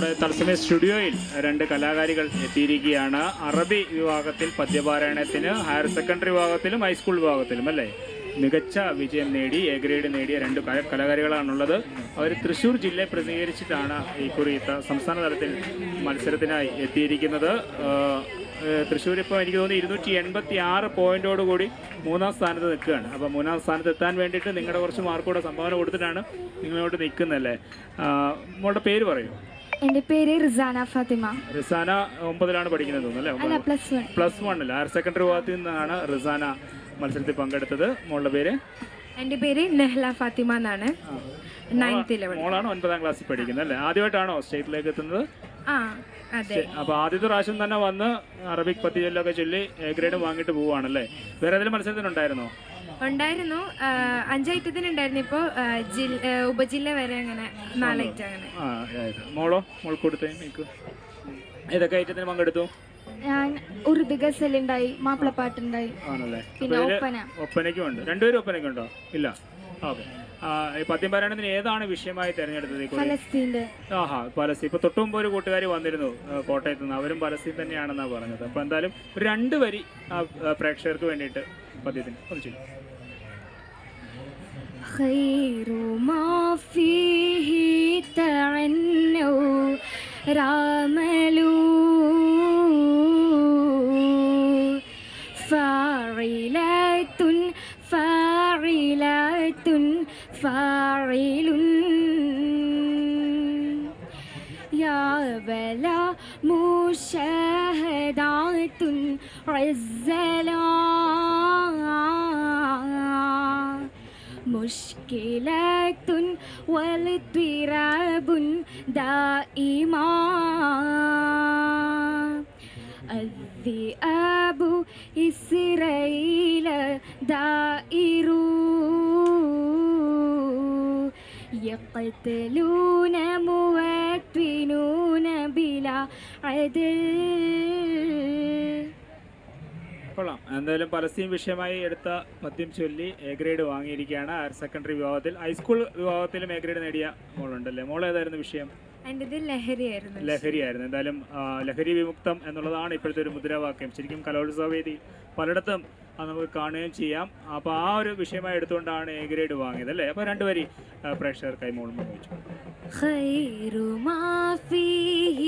നമ്മുടെ തത്സമയ സ്റ്റുഡിയോയിൽ രണ്ട് കലാകാരികൾ എത്തിയിരിക്കുകയാണ്. അറബി വിഭാഗത്തിൽ പദ്യപാരായണത്തിന് ഹയർ സെക്കൻഡറി വിഭാഗത്തിലും ഹൈസ്കൂൾ വിഭാഗത്തിലും അല്ലേ? മികച്ച വിജയം നേടി എ ഗ്രേഡ് നേടിയ രണ്ട് കല- കലാകാരികളാണുള്ളത്. അവർ തൃശ്ശൂർ ജില്ലയെ പ്രതിനിധീകരിച്ചിട്ടാണ് ഈ കുറി സംസ്ഥാന തലത്തിൽ മത്സരത്തിനായി എത്തിയിരിക്കുന്നത്. തൃശ്ശൂർ ഇപ്പോൾ എനിക്ക് തോന്നുന്നു ഇരുന്നൂറ്റി എൺപത്തി ആറ് പോയിന്റോട് കൂടി മൂന്നാം സ്ഥാനത്ത് നിൽക്കുകയാണ്. അപ്പോൾ മൂന്നാം സ്ഥാനത്ത് എത്താൻ വേണ്ടിയിട്ട് നിങ്ങളുടെ കുറച്ച് മാർക്കോടെ സംഭാവന കൊടുത്തിട്ടാണ് നിങ്ങളോട് നിൽക്കുന്നല്ലേ? നിങ്ങളുടെ പേര് പറയൂ. എന്റെ പേര് റിസാന ഫാത്തിമ. റിസാന ഒമ്പതിലാണ് പഠിക്കുന്നത് തോന്നുന്നു അല്ലേ? Plus one. പ്ലസ് വണ്ണിൽ ഹയർ സെക്കൻഡറി വിഭാഗത്തിൽ നിന്നാണ് റിസാന മത്സരത്തിൽ പങ്കെടുത്തത്. മോളുടെ പേര്? എന്റെ പേര് നെഹ്ല ഫാത്തിമ എന്നാണ്. നയൻത്തിൽ മോളാണ് ഒൻപതാം ക്ലാസ്സിൽ പഠിക്കുന്നത് അല്ലേ? ആദ്യമായിട്ടാണോ സ്റ്റേറ്റിലേക്ക് എത്തുന്നത്? ആ അതെ. അപ്പൊ ആദ്യത്തെ പ്രാവശ്യം തന്നെ വന്ന് അറബിക് പത്തി ചൊല്ലൊക്കെ ചൊല്ലി എ ഗ്രേഡ് വാങ്ങിയിട്ട് പോവാണല്ലേ വേറെ ഏതെങ്കിലും മത്സരത്തിനുണ്ടായിരുന്നോ? ഉണ്ടായിരുന്നു. അഞ്ച് ഐറ്റത്തിന് ഉണ്ടായിരുന്നു ഇപ്പോൾ ഉപജില്ല വരെ അങ്ങനെ നാലൈറ്റ് അങ്ങനെ. മോളോ മോൾ കൊടുത്തേ എനിക്ക്. ഏതൊക്കെ ഐറ്റത്തിന് പങ്കെടുത്തു? ഞാൻ മാപ്പിളപ്പാട്ടുണ്ടായി. ആണല്ലേ. പിന്നെ ഒപ്പന. ഒപ്പനയ്ക്കും ഉണ്ട് രണ്ടുപേരും ഒപ്പനയ്ക്കുണ്ടോ? ഇല്ല. ഓക്കെ. ഈ പദ്യം പാരായണത്തിന് ഏതാണ് വിഷയമായി തെരഞ്ഞെടുത്തത് ആഹാ പലസ്തീൻ ഇപ്പൊ തൊട്ടു മുമ്പ് ഒരു കൂട്ടുകാരി വന്നിരുന്നു കോട്ടയത്ത് നിന്ന്. അവരും പലസ്തീൻ തന്നെയാണെന്നാണ് പറഞ്ഞത്. അപ്പൊ എന്തായാലും ഒരു രണ്ട് വരി പ്രേക്ഷകർക്ക് വേണ്ടിയിട്ട് പദ്യത്തിന്. ഒന്ന് ചെയ്യും. خير ما فيه تعنوا راملوا فاعلة فاعلة فاعل يا بلا مشاهدات عزلا مشكلات واضطراب دائما. الذئاب إسرائيل دائر. يقتلون موطنون بلا عدل. കൊള്ളാം എന്തായാലും പലസ്തീൻ വിഷയമായി എടുത്ത പദ്യം ചൊല്ലി എ ഗ്രേഡ് വാങ്ങിയിരിക്കുകയാണ് ഹയർ സെക്കൻഡറി വിഭാഗത്തിൽ ഹൈസ്കൂൾ വിഭാഗത്തിലും എ ഗ്രേഡ് നേടിയ മോളുണ്ടല്ലേ മോൾ ഏതായിരുന്നു വിഷയം എൻ്റെ ഇത് ലഹരിയായിരുന്നു ലഹരിയായിരുന്നു എന്തായാലും ആ, ലഹരി വിമുക്തം എന്നുള്ളതാണ് ഇപ്പോഴത്തെ ഒരു മുദ്രാവാക്യം ശരിക്കും കലോത്സവ വേദി പലയിടത്തും അത് നമുക്ക് കാണുകയും ചെയ്യാം അപ്പോൾ ആ ഒരു വിഷയമായി എടുത്തുകൊണ്ടാണ് എ ഗ്രേഡ് വാങ്ങിയത് അല്ലേ അപ്പോൾ രണ്ടുപേരി പ്രേക്ഷകർക്കായി മോൾ മുന്നോട്ട് خير ما فيه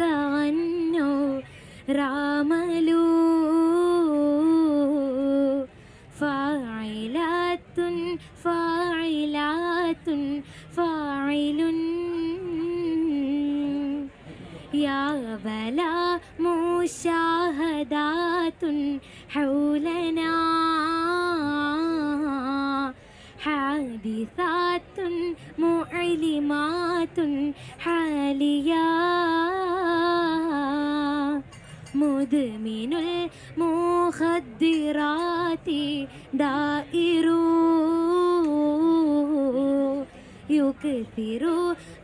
تغنوا راملوا يا بلا مشاهدات حولنا. حادثات معلمات حاليا مدمن المخدرات دائر. يكثر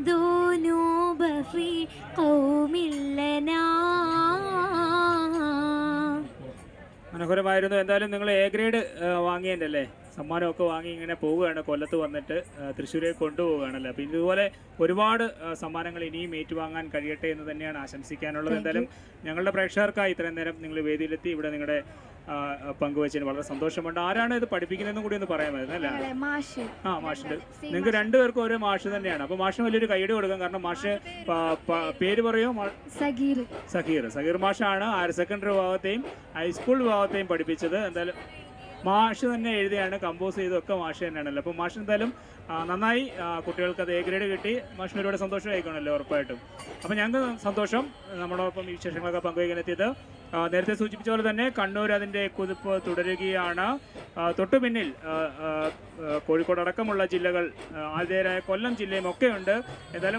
ذنوب في قوم لنا മനോഹരമായിരുന്നു എന്തായാലും നിങ്ങൾ എ ഗ്രേഡ് വാങ്ങിയതിൻ്റെ അല്ലേ സമ്മാനമൊക്കെ വാങ്ങി ഇങ്ങനെ പോവുകയാണ്. കൊല്ലത്ത് വന്നിട്ട് തൃശ്ശൂരെ കൊണ്ടുപോവുകയാണല്ലേ? അപ്പോൾ ഇതുപോലെ ഒരുപാട് സമ്മാനങ്ങൾ ഇനിയും ഏറ്റുവാങ്ങാൻ കഴിയട്ടെ എന്ന് തന്നെയാണ് ആശംസിക്കാനുള്ളത്. എന്തായാലും ഞങ്ങളുടെ പ്രേക്ഷകർക്കായി ഇത്രയും നേരം നിങ്ങൾ വേദിയിലെത്തി ഇവിടെ നിങ്ങളുടെ പങ്കുവച്ചതിന് വളരെ സന്തോഷമുണ്ട്. ആരാണ് ഇത് പഠിപ്പിക്കുന്നതെന്ന് കൂടി ഒന്ന് പറയാമായിരുന്നു അല്ലേ? മാഷ്. ആ മാഷിന്റെ നിങ്ങൾക്ക് രണ്ടുപേർക്കും ഒരേ മാഷ് തന്നെയാണ്. അപ്പൊ മാഷിന് വലിയൊരു കൈയ്യടി കൊടുക്കും. കാരണം മാഷ് പേര് പറയോ. സഗീർ. സഗീർ. സഹീർ സഹീർ മാഷാണ്. ഹയർ സെക്കൻഡറി വിഭാഗത്തെയും ഹൈസ്കൂൾ വിഭാഗത്തെയും പഠിപ്പിച്ചത്. എന്തായാലും മാഷ് തന്നെ എഴുതിയാണ് കമ്പോസ് ചെയ്തൊക്കെ മാഷ് തന്നെയാണല്ലോ. അപ്പോൾ മാഷ് എന്തായാലും നന്നായി കുട്ടികൾക്ക് അത് എ ഗ്രേഡ് കിട്ടി. മാഷിന് ഒരുപാട് സന്തോഷമായിക്കോണല്ലോ ഉറപ്പായിട്ടും. അപ്പോൾ ഞങ്ങൾക്ക് സന്തോഷം നമ്മളോടൊപ്പം ഈ വിശേഷങ്ങളൊക്കെ പങ്കുവയ്ക്കാൻ എത്തിയത് നേരത്തെ സൂചിപ്പിച്ച പോലെ തന്നെ കണ്ണൂർ അതിന്റെ കുതിപ്പ് തുടരുകയാണ്. തൊട്ടു പിന്നിൽ കോഴിക്കോട് അടക്കമുള്ള ജില്ലകൾ ആതിഥേയരായ കൊല്ലം ജില്ലയും ഒക്കെ ഉണ്ട്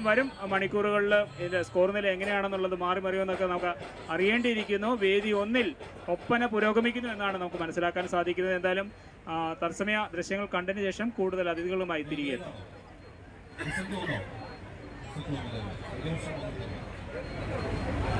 വരും മണിക്കൂറുകളിൽ ഇതിന്റെ സ്കോർ നില എങ്ങനെയാണെന്നുള്ളത് മാറി മറിയുമെന്നൊക്കെ നമുക്ക് അറിയേണ്ടിയിരിക്കുന്നു. വേദി ഒന്നിൽ ഒപ്പന പുരോഗമിക്കുന്നു എന്നാണ് നമുക്ക് മനസ്സിലാക്കാൻ സാധിക്കുന്നത്. എന്തായാലും തത്സമയ ദൃശ്യങ്ങൾ കണ്ടതിന് ശേഷം കൂടുതൽ അതിഥികളുമായി തിരികെ എത്താം.